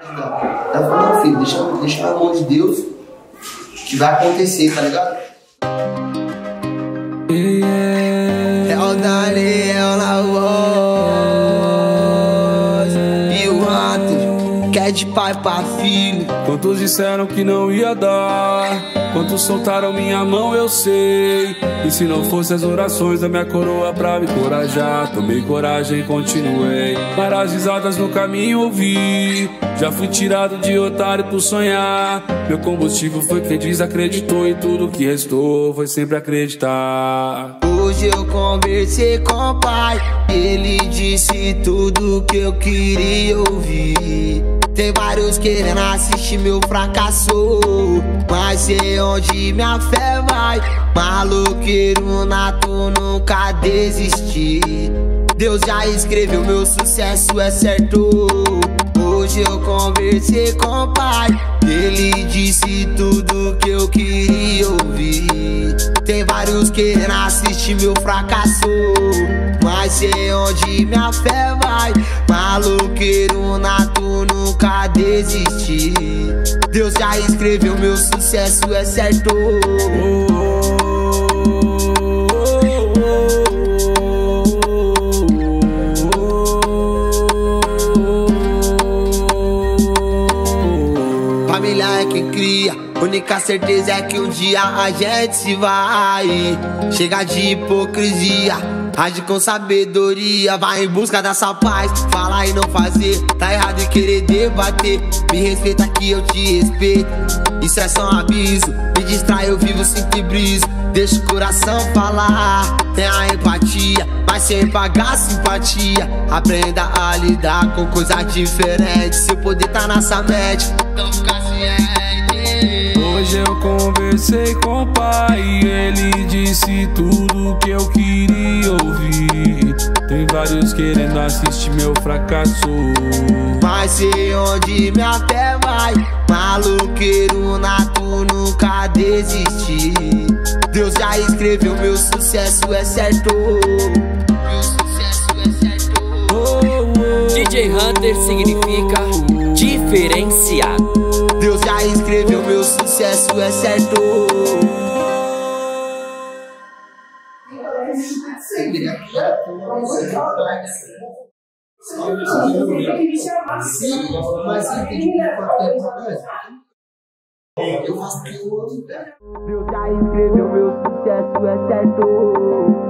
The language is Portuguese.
Ela falou, não, filho, deixa, deixa na mão de Deus que vai acontecer, tá ligado? É o Dali, é de pai pra filho Quantos disseram que não ia dar? Quantos soltaram minha mão, eu sei. E se não fosse as orações da minha coroa pra me corajar, tomei coragem e continuei. Várias risadas no caminho ouvi. Já fui tirado de otário por sonhar. Meu combustível foi quem desacreditou e tudo que restou foi sempre acreditar. Hoje eu conversei com o pai, ele disse tudo que eu queria ouvir. Tem vários querendo assistir meu fracasso, mas sei onde minha fé vai. Maloqueiro nato, nunca desistir. Deus já escreveu meu sucesso, é certo. Hoje eu conversei com o pai, ele disse tudo que eu queria ouvir. Tem vários querendo assistir meu fracasso, mas sei onde minha fé vai. Maloqueiro nato, nunca desistir. Deus já escreveu meu sucesso, é certo. Família é quem cria. Única certeza é que um dia a gente se vai. Chega de hipocrisia. Age com sabedoria, vai em busca dessa paz. Falar e não fazer, tá errado em querer debater. Me respeita que eu te respeito. Isso é só um aviso. Me distrai, eu vivo sempre briso. Deixa o coração falar. Tenha empatia, mas sem pagar simpatia. Aprenda a lidar com coisas diferentes. Seu poder tá nessa ciente. Hoje eu conversei com o pai e ele disse tudo que eu queria ouvir. Tem vários querendo assistir meu fracasso. Mas sei onde minha fé vai. Maloqueiro nato, nunca desistir. Deus já escreveu meu sucesso, é certo. Meu sucesso é certo. DJ Hunter significa sucesso, é certo. Mas Eu faço o. Deus já escreveu meu sucesso, é certo.